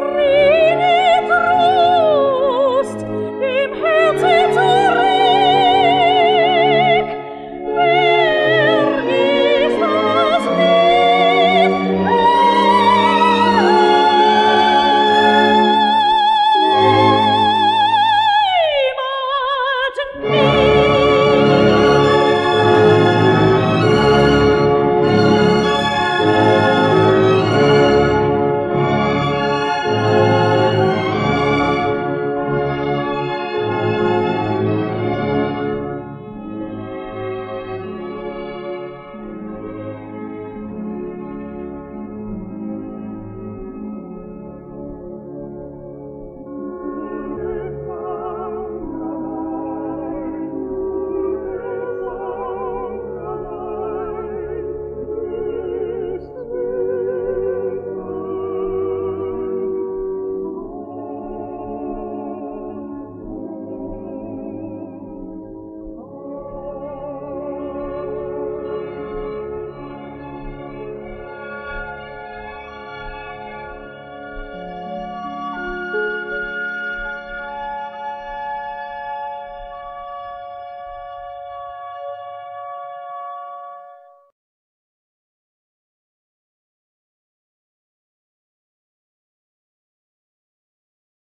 free.